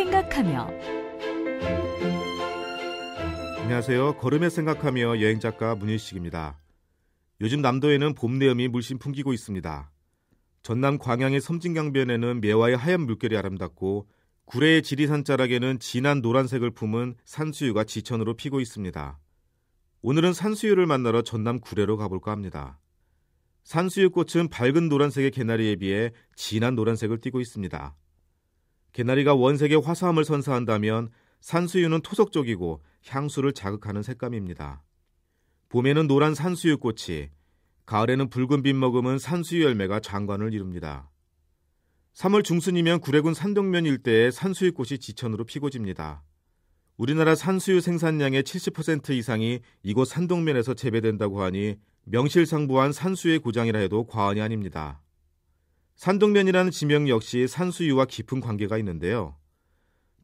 생각하며 안녕하세요. 걸음에 생각하며 여행 작가 문일식입니다. 요즘 남도에는 봄 내음이 물씬 풍기고 있습니다. 전남 광양의 섬진강변에는 매화의 하얀 물결이 아름답고 구례의 지리산 자락에는 진한 노란색을 품은 산수유가 지천으로 피고 있습니다. 오늘은 산수유를 만나러 전남 구례로 가볼까 합니다. 산수유 꽃은 밝은 노란색의 개나리에 비해 진한 노란색을 띠고 있습니다. 개나리가 원색의 화사함을 선사한다면 산수유는 토속적이고 향수를 자극하는 색감입니다. 봄에는 노란 산수유 꽃이, 가을에는 붉은 빛 머금은 산수유 열매가 장관을 이룹니다. 3월 중순이면 구례군 산동면 일대에 산수유 꽃이 지천으로 피고 집니다. 우리나라 산수유 생산량의 70% 이상이 이곳 산동면에서 재배된다고 하니 명실상부한 산수유의 고장이라 해도 과언이 아닙니다. 산동면이라는 지명 역시 산수유와 깊은 관계가 있는데요.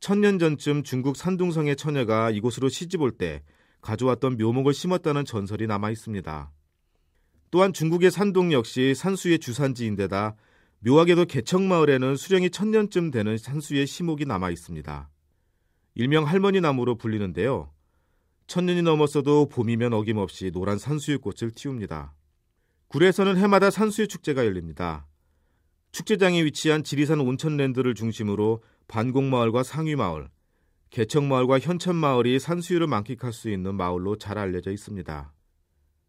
천년 전쯤 중국 산둥성의 처녀가 이곳으로 시집 올 때 가져왔던 묘목을 심었다는 전설이 남아 있습니다. 또한 중국의 산동 역시 산수의 주산지인데다 묘하게도 개척마을에는 수령이 천년쯤 되는 산수의 시목이 남아 있습니다. 일명 할머니 나무로 불리는데요. 천년이 넘었어도 봄이면 어김없이 노란 산수유 꽃을 틔웁니다. 구례에서는 해마다 산수유 축제가 열립니다. 축제장이 위치한 지리산 온천랜드를 중심으로 반곡마을과 상위마을, 개척마을과 현천마을이 산수유를 만끽할 수 있는 마을로 잘 알려져 있습니다.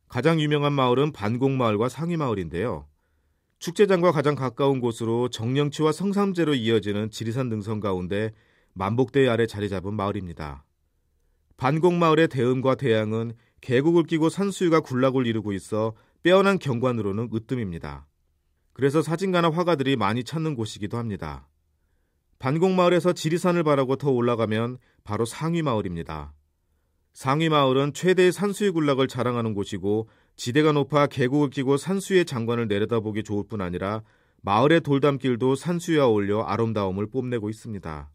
가장 유명한 마을은 반곡마을과 상위마을인데요. 축제장과 가장 가까운 곳으로 정령치와 성삼재로 이어지는 지리산 능선 가운데 만복대 아래 자리 잡은 마을입니다. 반곡마을의 대음과 대양은 계곡을 끼고 산수유가 군락을 이루고 있어 빼어난 경관으로는 으뜸입니다. 그래서 사진가나 화가들이 많이 찾는 곳이기도 합니다. 반곡마을에서 지리산을 바라고 더 올라가면 바로 상위마을입니다. 상위마을은 최대의 산수유 군락을 자랑하는 곳이고 지대가 높아 계곡을 끼고 산수유의 장관을 내려다보기 좋을 뿐 아니라 마을의 돌담길도 산수유와 어울려 아름다움을 뽐내고 있습니다.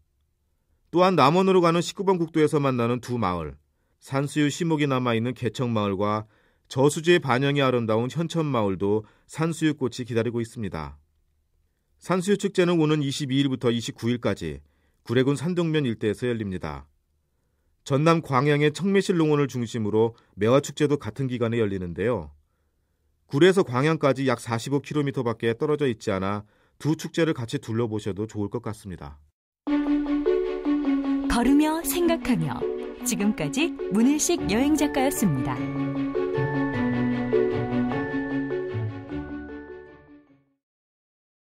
또한 남원으로 가는 19번 국도에서 만나는 두 마을, 산수유 시목이 남아있는 개척마을과 저수지의 반영이 아름다운 현천마을도 산수유 꽃이 기다리고 있습니다. 산수유 축제는 오는 22일부터 29일까지 구례군 산동면 일대에서 열립니다. 전남 광양의 청매실 농원을 중심으로 매화 축제도 같은 기간에 열리는데요. 구례에서 광양까지 약 45km밖에 떨어져 있지 않아 두 축제를 같이 둘러보셔도 좋을 것 같습니다. 걸으며 생각하며 지금까지 문일식 여행 작가였습니다.